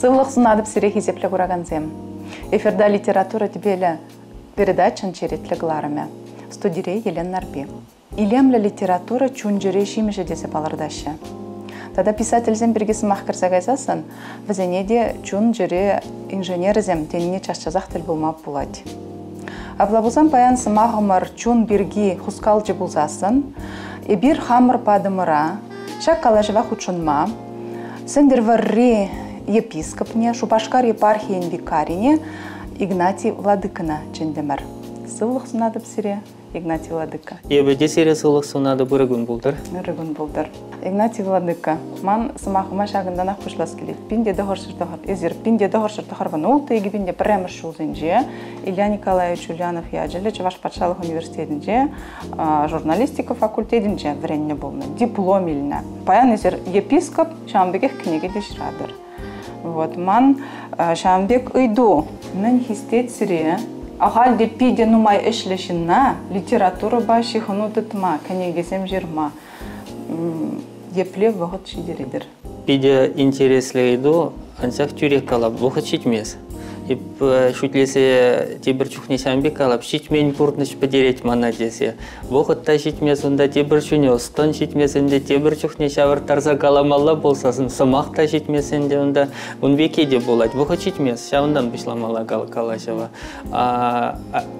Сывлық сунадып сире хизепле кураганзем. Эфирда литература дебеле передачан черетле глараме. Студире Елен Нарби. Илемле литература чунжире шимеше десе балардашы. Тада писательзем бірге сымақ кірсагайсасын, візене де чун жире инженерізем теніне чашчазақ тіл болмап болады. Аблабузан паян сымағымыр чун бірге хускалчы болзасын, бир хамыр падымыра, шак калажыва хучунма, сендер варри епископне, Шубашкар епархиен викарине Игнатий Владыкына чендемір. Сылық сынады сире Игнатий Владыка. Ебе десере сылық сынады бүрігін бұлдыр. Бүрігін бұлдыр. Игнатий Владыка. Ман сымақыма шағындан ақ құшлас келеді. Пинде доғыр шыртығыр. Езір пинде доғыр шыртығыр бін. Ол тейгі пинде пірәмір шулзенже. Илья Николаевич Ульянов яджелі Чаваш Патшалық университетінде журналистика факультетінде вренне болны. Диплом иліне. Паян езір епископ шамбегех книги дешрадыр. Вот ман шамбек ыйду мен хистет сире ахал де пиде нумай эшлешинна литература ба шихану тытма кенегесем жирма. Епле вахыт шидеридер. Пиде интересле ыйду ансак тюрек калап вахыт шитмес ип шутлесе тебір чухне шамбек калап шитмен пуртныш подереть мана десе вохытта шитмес унда тебір чуне устан шитмесінде тебір чухне шавыр тарза каламалла болсасын сымақта шитмесінде унда. Унбеке де болать вохыт шитмес шаундан бишламала калашева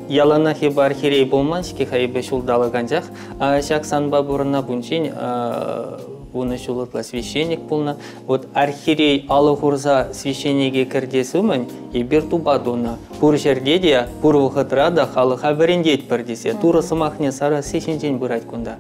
ялана хибар хирей болманшки хайбе шулдалы ганжах шак санба бурына бунчин буны шулытла священник пулна. Вот архирей алы хурза священниге кірдесімін, ебір тубадуна. Пур жерде де, пур вұхытрада халыға біріндет бірдесе. Туры сымақне сара сешін бұрайт күнда.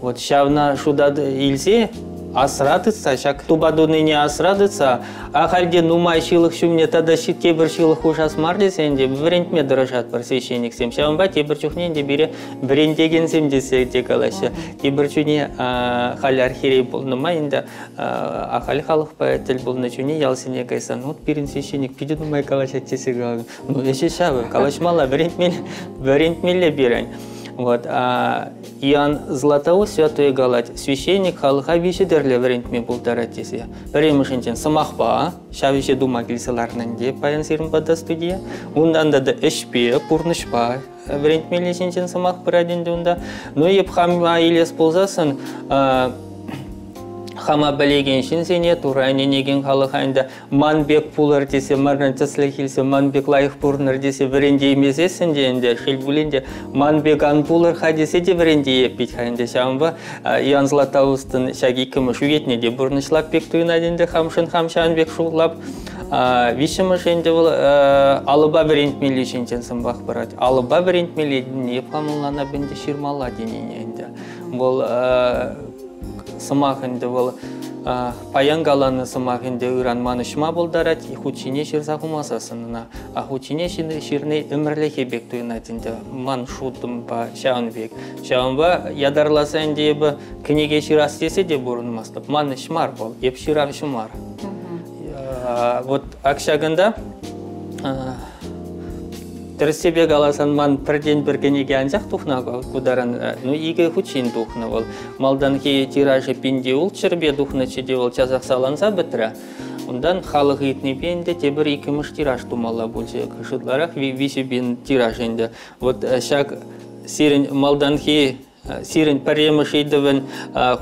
Вот шавна шудады илсе, асыратыца, шак тубадуны не асыратыца, а халде нумай шилых шумне тада тебір шилых ушас мар десенде, бірентме дырышат бір священник сем. Шаванба тебір чухненде бире бірентеген сем десе те калашы. Тебір чуне хал архирей болныма енді ахал халық поэтел болны чуне ялсене кайсан. Вот пирин священник пиде нумай калаша тесе. Ну, еше шавы, калашмала бірентмеле бирен. Вот, а Иоанн Златоуст святой галать священник халыха виши дерле варентме бултарат тесе. Беремишинчен самахба, шавише дума килселарнан де паян сирмбада студия. Ундан да да эшпе, пурнышпа, варентмелешинчен самах пыраденде унда. Ну еп хам айлес болзасын, хама білеген сене турайне неген халық айында манбек пулар десе марнан тіслі келсе манбек лайық пурнар десе біренде емес есінде енді хил бүленде манбек ан пулар ха десе де біренде еппит хайында шамба ян златаустын шаги кімі шуетне де бұрнышлап бек туйна денде хамшын хамшан бек шулап. Вишімыш енді бұл алыба бірент мелешенчен сымбақ барады алыба бірент меледін епхамылана бенде ширмала денене енді. Бұл сымахынды бұл паян галаны сымахынды үран манышма болдарат хучине ширса хумасасынына а хучине ширне өмірлехе бек туйна тинде ман шудым ба шаунбек. Шаунба ядарласан дебі кінеге ширас десе де бұрынмастып ман шмар бол еп ширам шмар вот акшагында Тірістебе қаласан ман бірден бір кенеге анжақ тухна кударан, ну иге хучин тухна ол. Малдан ке тиражы пинде ол чырбе тухна чеде ол чазақ саланса бітірі. Ондан халық етіне пенде те бір екі мұш тираж тумала болсы. Кышытларақ виси бен тираж енді. Вот шак сирен малдан ке сирен паремыш едівін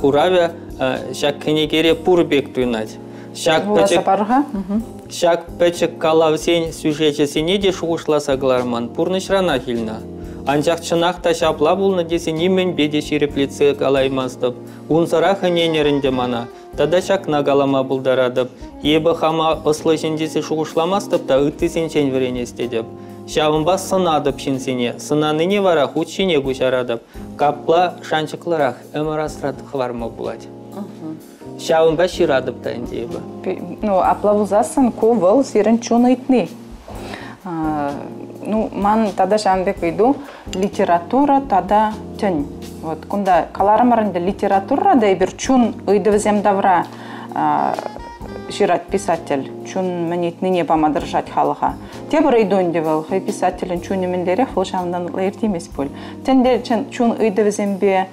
хуравя шак кенегере пурбек туйнать. Шак пачек Шак печек калав сен сюжете сене де шуғышласа гларман пурнышрана хилна. Анчақ чынақ та шапла булны десе немен беде шереплеце калаймастып. Унсара хыненерінде мана. Тада шак нагалама булдарадып. Ебі хама ыслы жендесе шуғышламастып та үтті сен чен веренесте деп. Шавынба сынадып шинсене, сынаныне вара худ шине гушарадып. Капла шанчықлырақ әмірастрат хварма булады. Шавынба ширадып та индейбі. Ну, аплавузасын ковыл сирен чуны итни. Ну, ман тада шамбек иду литература тада тен. Вот кунда каларымарында литература да бир чун ыйдывзем давра жирать писатель чун манит ныне бамадыржать халыха те бір ыйдон девал хай писателин чун немендере фол шамдан лаертимес пол тенде чун ыйдывзембе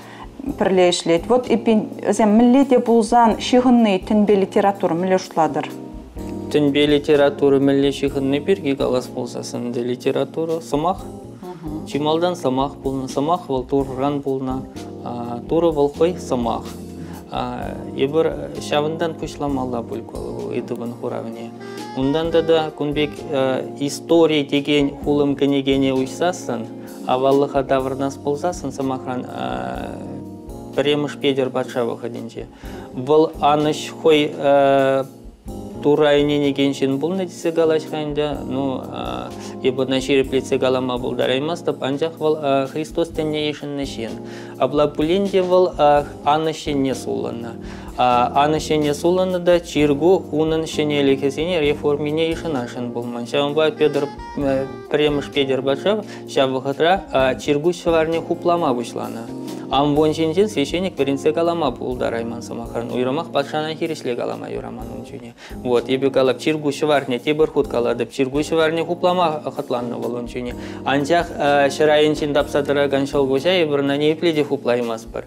пірле вот ипин өзем миллете булзан шихынный тенбе литература милле шутладыр тенбе литература милле шихынный бирге галас болсасын де литература сымақ. Чималдан самах булна самах вол турран булна тура волхой самах ебір шавындан пышламалла булку итыбын хуравне. Ундан да да кунбек история деген хулым кенегене уйсасын аваллыха давырнас болсасын самахран премыш педер батша выходинче бұл аныш хой турайне негеншин бұл надисе галашхайнда ну ибо на череплице галама был дараймас та панчах вал Христос тенне ешин нешин абла вал анышин не сулана. Анышин не сулана да чиргу унын шенеле кесене реформине ешинашин булман шамба Петр премыш Педер батша шавыхатра чиргу шварне хуплама бушлана Амбон жинжин священник бірінсе галама булдар айман самахарн. Уйрамах патшана хиришле галама юраман унчуне. Вот, ебе галап чиргу шварне, тебір худ каладып, чиргу шварне хуплама хатланны бол унчуне. Анчах шырайынчин дапсадыра ганшал гуша, ебір на нейпледе хуплаймас бір.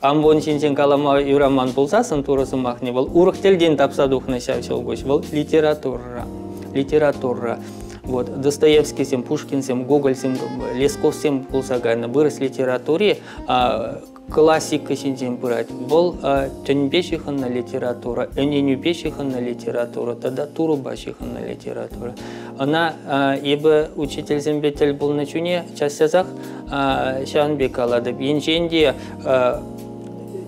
Амбон чинчин калама юраман булсасын турысы махне бол. Урық телден тапсадухны шавшал гуш бол. Литература. Литература вот достоевский сем пушкин сем гоголь сем лесков сем булсагана вырос литературе а, классика синтем брать был төнбешиханна литература эненюбешиханна литература тогда турубашиханна литература. Она ебі учитель зембетель был на чуне час сязах шанбек алады енженде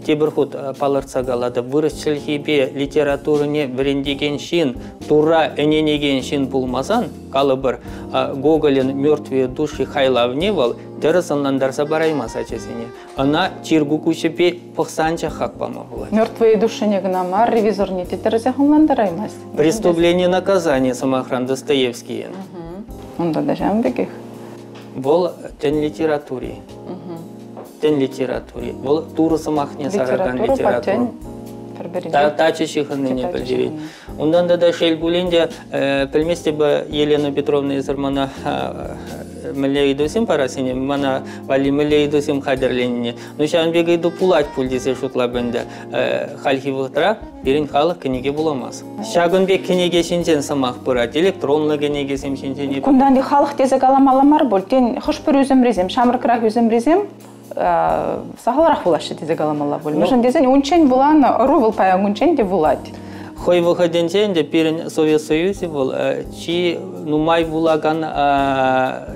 тебірхут палырца галады вырысчылхибе литературыне біріндеген шин тура эненеген шин булмасан калы бір гоголин мертвые души хайлавне вал дырысынландарса бараймас ачесене ана чиргу кучепе пықсанча хак памагула мертвые души не гнамар ревизор не тетерзе хумландараймас преступление наказание самохран достоевский онда да жамбеких Бол тен литературе тен литературе бұл турысы махне сараган литература тачы шихынныне білдерет ондан да да шел буленде пілместе бі елена петровна езермана мілейдусим парасине мана вали мілейдусим қадірленіне ну шан бегейду пулать пул десе шутла бенде хальхи вғытра берін халық кенеге буламас шагын бек кенеге шинчен самақ бұрат электронны кенеге сем шинчен кундан халық тезек аламаламар бол тен хош бір өзім резем өзім резем? Сахаларах булашы дизе галамалла бул. Мышын дезен унчен булан рувыл паян унчен де булат. Хой выходенчен де пирен Совет Союзе был чи нумай булаган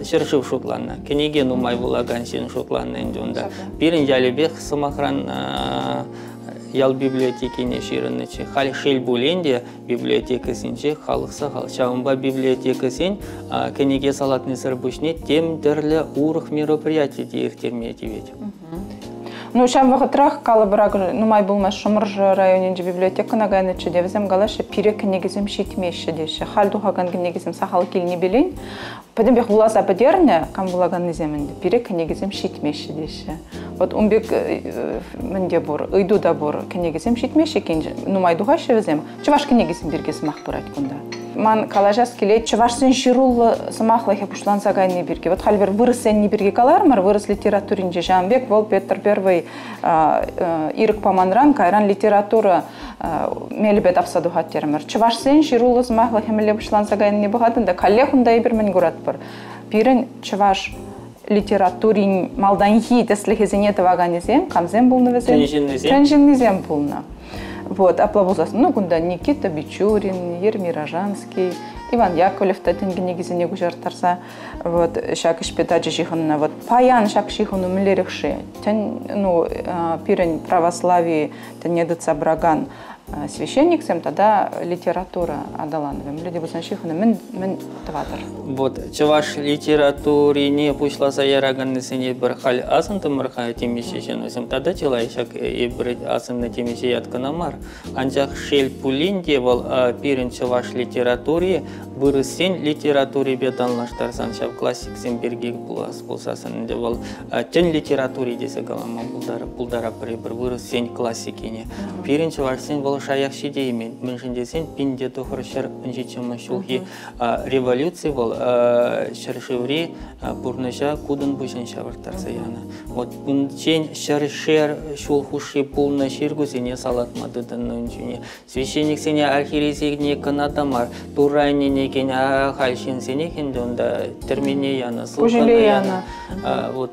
шершив шутланна. Кенеге нумай булаган сен шутланна индунда. Пирен ялебех самахран ял библиотекине ширыннычы хал шел буленде библиотекасынче халықса халчауымба библиотекасен кенеге салатны сырбушне тем дерлі урых мероприятий дейіртерме ведь. Ну, шам вақытрах калы бірақ нумай болмас шумырж районинжи библиотека нагайнычы девзем галашы пирек негізім шитмеші деші. Хал духаган негізім сахал келіне білейін. Падем бек буласа падерне, кам булаган низемінде пирек негізім шитмеші деші. Вот умбек менде бур, ыйду да бур негізім шитмеші кен нумай духашы везем. Чуваш негізім бергесі мақ бурать кунда ман калажас келет. Чывашсын шируллы сымахла хепушлан сагайны бирге. Вот халбер вырыс сенни бирге калармар вырыс литературинже жамбек вол петр первый ирик паманран кайран литература мелбет апсаду хаттермер чывашсын шируллы сымахла хемеле бушлан сагайны бухатын да калле хундай бир мен гурат бар пирин чываш литературин малданхи тесле хезене таваганезем камзем булны везем тенжиннезем булна. Вот, а плавузасын, ну, кунда Никита Бичурин, Ермир Рожанский, Иван Яковлев тәтінгі негізіне күжартарса, вот, шак ішпетачы жихынна, вот, паян шак жихыну мүлерекші, тән, ну, пирен православии, тән недыца браган, э, священниксем, тогда литература адалановым. Люди bu sanşihunu min min tavadır. Вот чаваш литературине пушласа яраганнысыне бір хал асын тымырха темешешен өзім тада чылайшак и бір асынны темеше ятканамар. Анчах шел пулин де бол пирин чаваш литератури бұрысен литератури бетанлаштарсан шав классик сен берге булас болсасын де бол тен литератури десе галама булдара булдара бір бір бұрысен классикине. Пирин чаваш сен бол шаяк шидеймен. Міншіндесен пинде тухыр шыр инжичема шулхи революция бол шыршыври пурныша кудын бушен шавыртарса яна. Вот чен шыршер шул хуши пулна ширгузине салатмады дынның жүне. Священник сене архирезегне канадамар, турайне некен хальшин сене хенде онда термине яна. Пужеле яна. Вот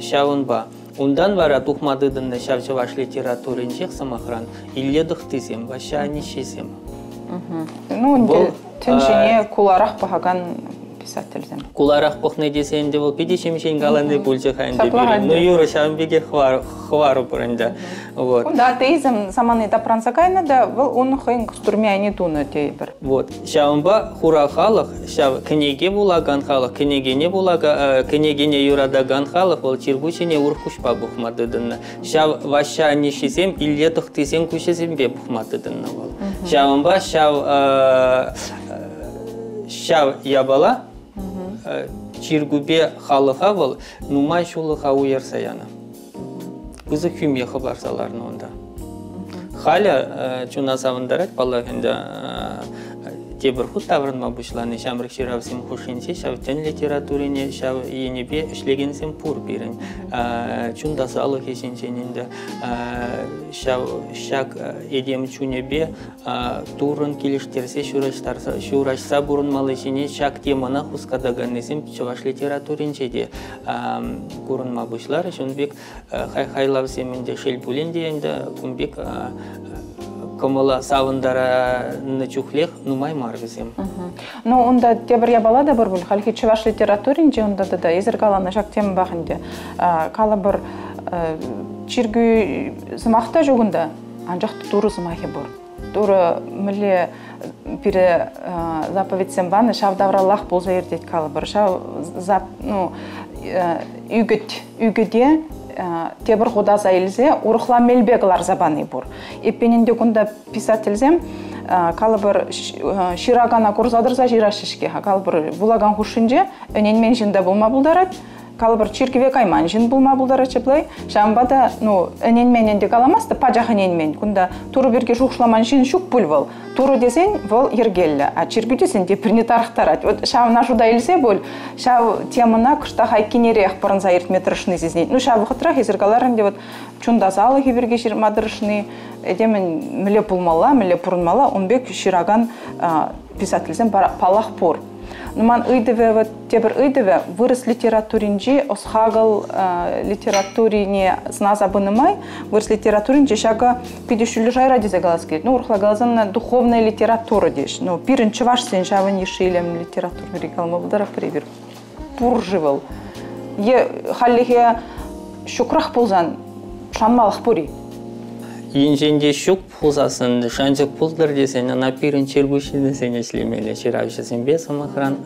шаунба. Ундан вара тухмадыдын шавчаваш литературын чех самахран, илле дыхтызем, ваша нишесем. Ну, теншине куларах пахаган писательден. Куларах похне десен де бол пиди шемшен галанды пульче ханде бирин. Ну юра шамбеге хвар хвару пырында. Вот. Да, атеизм саманы да прансакайна да был он хын кустурме ани туны те бір. Вот. Шамба хура халық, шав книге булаган халық, книге не булага, книге не юрадаган халық, ол чиргучине урхушпа бухмадыдынна. Шав ваша нишисем илле тыхтысем кушесем бе бухмадыдынна бол. Шавымба шав шав ябала, чиргубе халыха бол, нумай шулыха уерса яна. Кызы хүме хабарсаларны онда. Халя чуна савындарат балагында тебір хут таврынма бушланы шамрык ширавсим хушинсе шавтен литературине шав енебе ишлегенсем пур бирен чунда салы хешенченинде шав шак едем чунебе турын шураштарса шурашса бурынмалы шине шак темана хускадаганнесем чаваш литературинче де курынма бушлар шунбек хай хайлавсеменде шел булен дегенде кумбек комыла савындара чухлех нумай марвизем. Ну, онда тебір ябала да бір бұл, халки чуваш литературинже онда да да, езір каланы жак тем бақынде. Кала бір чиргü зымақта жогында, анжақты туры зымахи бұр. Туры мүлі пире заповедсем баны шав давраллах болза ердет калы бір. Шав зап, ну, үгіт, үгіде тебір худаса илзе урхла мелбеглар забаны бур. Эпенинде кунда писательзем калыбыр ширагана курзадырса жирашишке калыбыр булаган хушинже өнен мен жинда булма булдарат калыбыр чиркиве кайман жин булма булдарачы былай жамбада ну энен менен де каламас да пажах энен мен. Кунда туру бирге шухшламан жин шук пульвал туру десен вол ергелле. А чиргү десен де пирни тарахтарат вот шав нашуда илсе бол шав темына кышта хайкинерех порынса иртметрышны зизней ну шав хытрах изергаларын де вот чунда залы хибирге ширмадырышны эдемен миле пулмала миле пурынмала онбек шираган писательсен палах пор. Нуман ыйдыве вот тебір ыйдыве вырыс литературинжи осхагал литературине зназа бынымай вырыс литературинжи шага пидишүлі жайра дезе галас келет. Ну урхлагалазанна духовная литература деш. Ну пирин чываш сен шавын ешилем литературный рекалма бұдара привер. Пуржывал. Е халлихе шукрах пулзан шанмалық пури. Инженде шук пулсасын шанчык пулдыр десен ана пирин чергуши десен эшлемеле чиравчы сембе самахран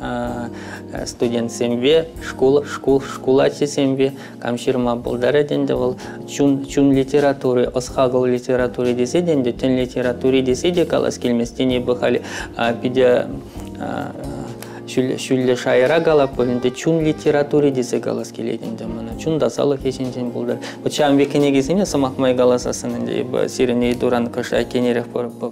студент сембе школа школ школачы сембе камширма булдар денде ол чун чун литературы осхагыл литературы десе денде тен литературы десе де калас келместене бахали пиде шүлле шайра галап болинде чун литературе десе галас келединде мына. Чун да салы хешинчен булдар бычам векенегесине самахмай галасасынынде сирене дуран кыша кенерек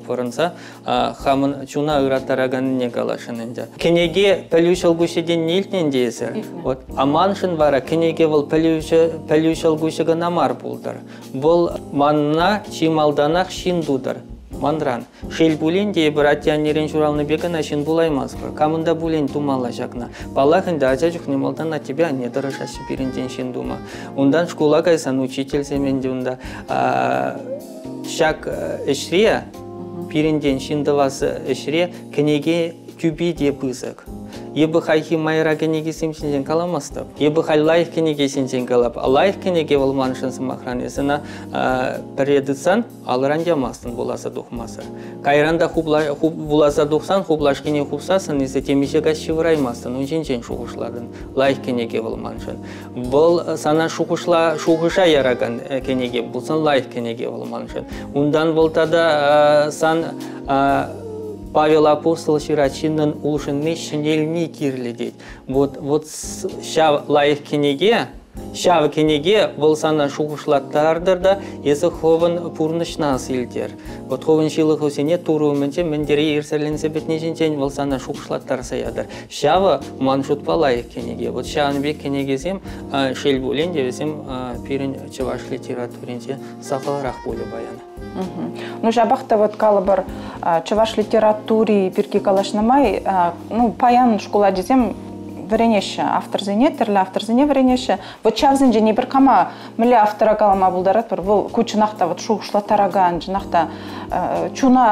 порынса хамын чуна ыратараган не галашынынде кенеге пелюшел гушеден нилтнен дейсе вот аманшын бара кенеге бол пелюшел гушега намар булдар бол манна шин дудар. Мандран. Шел булен де братья нерен журалны бегана шин булаймас камында булен жакна балахын да ажа немалдан на тебя не дорожашы биренден шин дума. Ундан школа кайсан учитель семенде унда. Шак эшрия пиренден шин дывасы эшре кенеге күби де пызык. Ебі хайхи майра кенеге симсинжен каламастып. Ебі хай лайх кенеге синжен калап. Лайх ол маншын сымахран есіна передысан алыран jamastın bulasa тухмасы. Кайранда хубла хуб буласа тухсан хублаш кене хубсасын есе темеше газ шывыраймастын унчен чен шуғышладын. Лайх ол маншын. Бұл сана шуғышла шуғыша яраган кенеге булсан лайх кенеге ол маншын. Ундан болтада сан Павел Апостол Ширачиннан улшынны шинельни кирлі дейді. Вот, вот ша лайық кенеге, Шав кенеге болсана шуғышлаттардыр да, есі ховын пурнышна силдер. Вот ховын шилы хосене туру менче мендері ерсерленсе бетне жинчен болсана шуғышлаттар саядыр. Шавы маншутпа лайық кенеге. Бек кенегезем шел болен девесем пирин чываш литературинче сақаларақ болы баяны. Ну, жабақта вот калыбыр чываш литератури пирки калашнамай, ну, паян школа десем, варенеше автор зене тірлі автор зене варенеше вот чавзен не бір кама міле автора калама булдарат бір бұл кучынақта вот шуғышла тараган жынақта чуна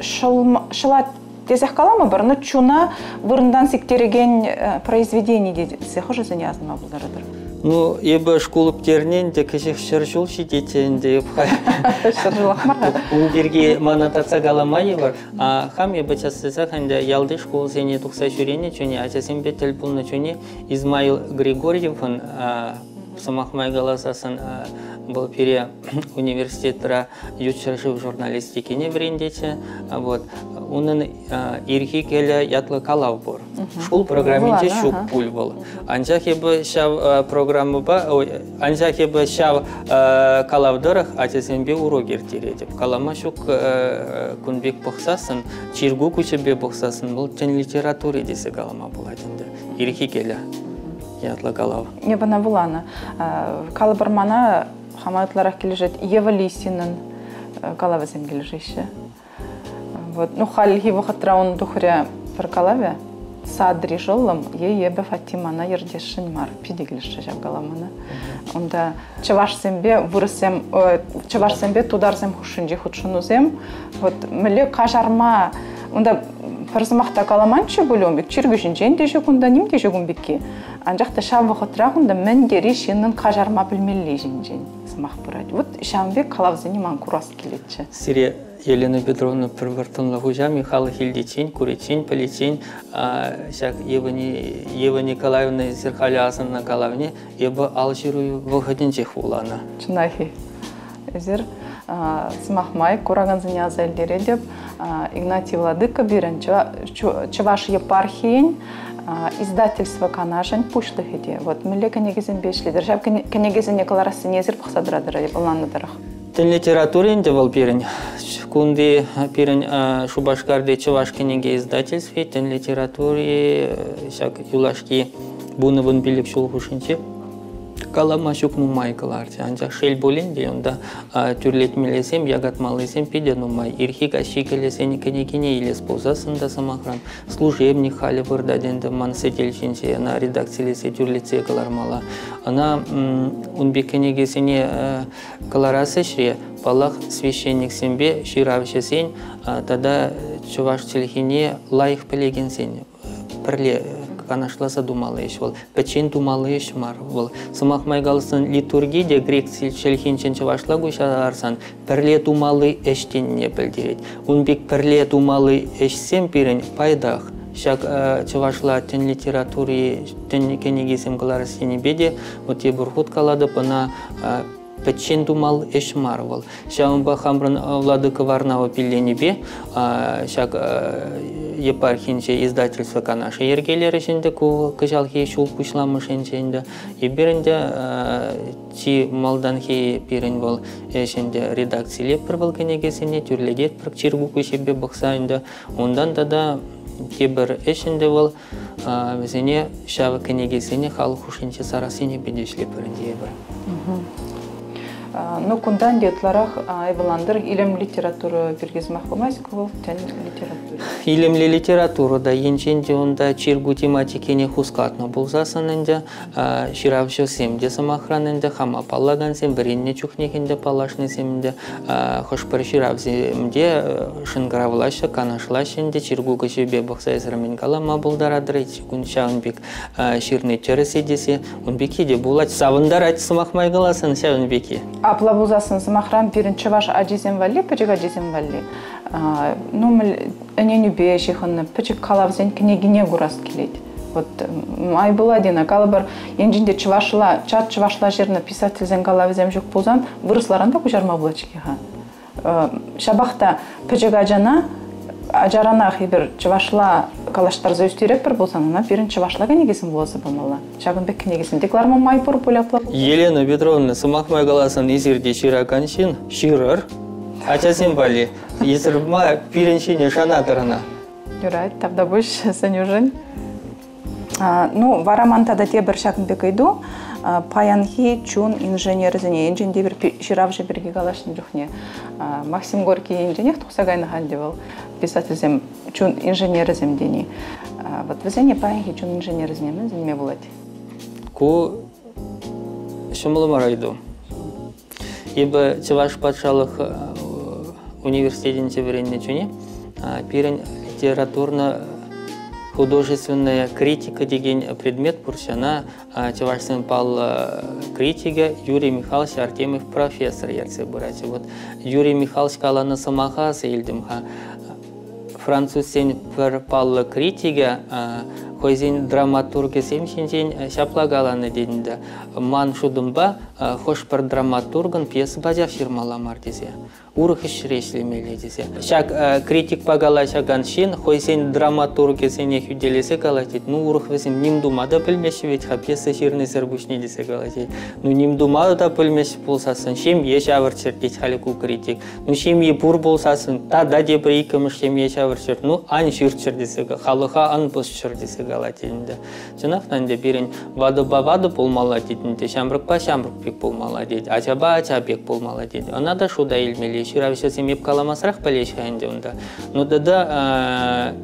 шыла тезех калама бір но чуна вырындан сиктереген произведение десе хожа зене азыма булдарадыр Ну, ебі школып тернен де кешек шыржул шидетен де Ундерге манатаца галамай бар. А хам ебі часыса ханде ялды школ сене тухса шүрене чөне ачасен бетел пулна чөне Измаил Григорьевын самахмай галасасын был пере университеттра ютшыршып журналистикине брендече вот. Унын ирхи келе ятлы калав бор шул программинче шук пуль бол анчах ебі шав программы ба анчах ебі шав калавдырых ачасенбе урогер тередеп калама шук кунбек боксасын чиргу кучебе боксасын бұл тен литературе десе калама буладинде ирхи келе. Ятлы калав не бана булана калабырмана хаматларах кележет. Ева Лисинын калавазем кележеше. Вот, ну хал хи вахатра он духря пар калаве. Садри жоллам е ебе Фатимана ердешин мар. Пидегилеше жав галамана. Онда чаваш сембе вырысем чаваш сембе тударсем хушинжи худшунузем. Вот меле кажарма онда парзымақта каламанчы бөлім бек чиргүшін жен де жүгүнда ним де жүгүн бекке анжақта шам вақытрағында мен дери шеннің кажарма білмелі жен жен сымақ бұрады вот шамбек калавзыни ман курас келетчі сире Елена Петровна Привартонла Хужа, Михаил Хильдичин, Куричин, Поличин, шак Ева Николаевна Зерхалясовна Калавне, Еба Алжиру выходинче хулана. Чынахи. Зер смахмай кураганзыня азайлере деп Игнатий Владыка бирен чуваш епархиен издательство канашын пушлыхеде. Вот миле кенегизен бешлидер. Жап кенегизен якаларасы незер пахсадырадыр деп уланадырах. Тен литературин де был пирен. Кунди пирен шубашкарде чуваш кенеге издательстве, тен литературе, шак юлашки буны бун билик шулхушинче калама шук нумай кыларчы анча шел болен де онда түрлетмелесем ягатмалесем пиде нумай ирхик аши келесен кенекене илес болсасын да самахран. Служебник хали вырда денде ман сетелчинче ана редакциялесе түрлетсе кылармала ана унбек кенегесене кыларасы шре балах священник сембе ширавшесен тада чуваш телхине лайық пелегенсен пірле канашласа думалыш бол печен думалыш мар бол сымак майгалсын литургия грек челхинчен чавашла гушарсан перле думалы эштенне билдирет унбек перле думалы эшсем пирен пайдах. Шак чавашла тен литературе тен кенегесем калар сенебеде вот ебурхут калады пына печен думал эш марвал. Шаумба хамран владыка Варнава пилленебе, шак епархинче издательство канаша ергелер ішінде кыжал хей шул пушламыш енченде. Еберінде чи малдан хей пирен бол ішінде редакцияле бір бол кенегесіне түрлегет бір чиргу көшебе бақса енді. Ондан да да кейбір ішінде бол бізіне шавы кенегесіне халық хушинче сарасыне бедешле бірінде ебір. Ну, кундан детларах айваландыр илем литература биргизмах болмайсыз кул тен литература. Илемле литература да енченде онда чиргу тематикене хускатно болсасынында ширавшы семде самахранында хама паллаган сем біринне чухнекенде палашны семде хошпар ширавземде шынгравлашы канашлашынде чиргу кышыбе бақса эсрамен калама булдарадыр күн шағынбек ширне чөресе десе унбеки де булать савындар айт сымахмай каласын шағынбеки апла булзасын сымахран биринчи баш ажизем валли пычык ажизем валли ну мил энени бешихын пычык калабзен княгине гурас келет вот ай была дина калабар енжинде чывашла чат чывашла жерне писательзен калабзем жук булзан вырысларанда кужарма булачкиха шабахта пычык ажана ажаранах бир чывашла калаштар үстүреп бір болсаң ана биринчи чывашлага негесин болса болмала чагынбек негесин декларма майпур буляпла елена петровна сымахмай каласын изирде шираканшин ширыр. Ачасин бали изирма пиринчине шанатырына Right, тогда будешь Санюжин. Ну, варамантада те бір шагынбек иду. Паянхи чун инженер зене инженде бір ширавжы бірге калашын жүхне. Максим Горький инженер тухсагайны ханде был писательзем чун инженер земдени. Вот везене паянхи чун инженер земе болады. Ку шымылы марайду. Ибо Чеваш патшалық университетин чеберенне чуне, пирен литературно художественная критика деген предмет пурсана чевашсын пал критига Юрий Михайлович Артемьев профессор бурачы. Вот Юрий Михайлович каланы самаха сейлдім ха француз сен пір пал критига хойзен драматурги семшинжен шаплагаланы дедінде ман шудымба хош бір драматургын пьеса бажа фирмаламар десе. Урых ишрешлемеле десе. Шак критик пагала шаган шин хойсен драматурги сене хүделесе калатит ну урых весен ним думада білмеші ведь ха пьеса ширный сербушни десе калатит ну ним думада да білмеші болсасын шем еш авыр чертить халику критик. Ну шем е бур болсасын та да де бір икіміш шем еш авыр черт ну ан шир чер десе халыха ан бос чер десе калатитінде чынақтан де берін вады ба вады болмала дейтінде шамрық ба шамрық бек болмала дейді ачаба ачабек болмала дейді. Ана да шуда илмели ширавиша семеп каламасырақ пәлеш хәнде онда ну дада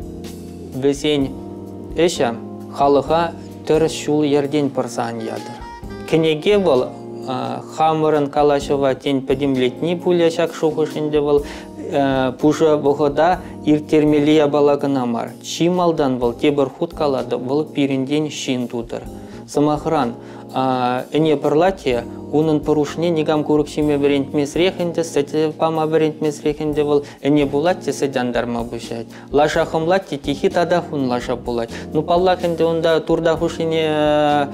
весен эша халыха төрс шул ерден пырсан ядыр. Кенеге бол хамырын калашова тен подимлетни пуля шак шухышынде бол пуша бохода иртермелия балагынамар чималдан бол тебір худ калады бол пиренден шин тудыр самахран эне пырлатия унын порушне нигам курuk шиме берентмес рехенде сете пама берентмес рехенде бол эне булатти седяндарма бушать лаша хымлатти тихи тада хун лаша булать ну паллахенде онда турда хушине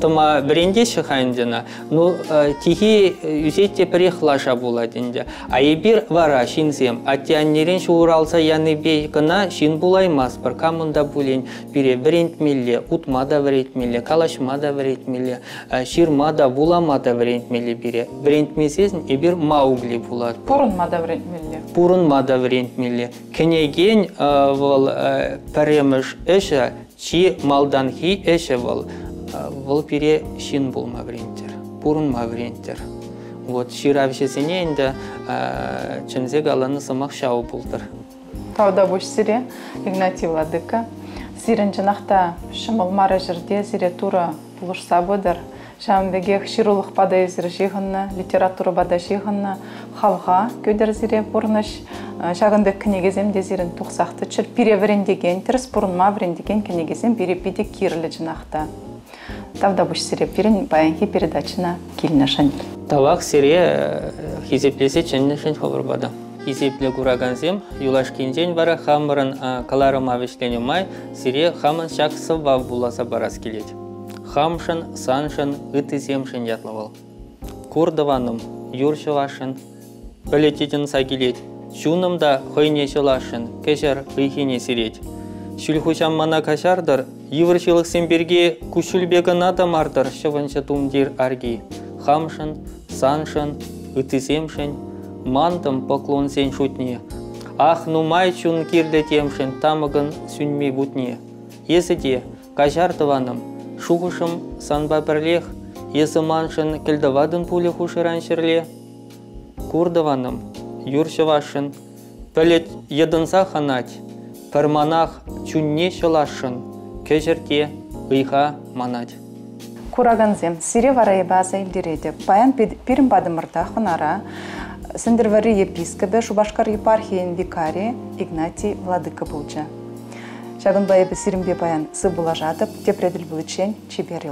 тыма беренде шихайндена ну тихи юзетте прех лаша булать инде а ебир вара шинсем аттианнерен шууралса яны бей кына шин булаймас бір камында булен бире берентмелле утма да берентмелле калашма да берентмелле ширма да булама мада врентмели бире. Врентмесесін ебір маугли. Пурын мада врентмели. Пурын мада врентмели. Кенеген вол пәреміш әші, чи малдан хи әші вол. Вол пире шин болма вренттер. Пурын ма вренттер. Вот ширавшесіне енді чынзек аланы сымақ шау болдыр. Тауда бұш сире, Игнатий Владыка. Сирен жынақта шымыл мара жерде зире тура бұлышса бұдыр. Шамбеге ширулық бада езір жиғынна, литература бада жиғынна, халға көдер зире бұрныш, шағынбек кінегезем дезірін тұқсақты чыр пире врендеген, теріс бұрынма врендеген кінегезем бире биде кирлі жынақта. Тавда бұш сире пирин баянхи передачына келіне шан. Тавақ сире хизеплесе чәнне шын хабар бада. Хизепле курагансем, юлаш кинжен бара хамырын каларыма вешлене май, сире хамын шақсы вав буласа барас келеді хамшын, саншын, ытыземшын ятлавал. Курдываным, юршылашын, білететін сагилет, шунымда хойнешылашын, кешер ыйхине сирет. Шүлхушам мана кашардар, евршылық сенберге күшілбегі надамардар шывыншы тумдир арги. Хамшын, саншын, ытыземшын, мантым поклон сен шутне. Ах, нумай чун кирде темшін, тамығын сүнмей бутне. Есіде, кашар шухышым санба бірлех, есыманшын келдавадын пулі хушыран шерле. Курдаваным, юршывашын, пәлет едынса ханать, пірманах чунне шылашын, кешірке ыйха манать. Кураганзем, сире варай база илдереде, паян пирим бадымырда хынара, Сендервари епископы Шубашкар епархиян Игнатий Владыка болча. Шагын байыбы сиримбе баян сы була жатып, тепреділ бұлычен чебер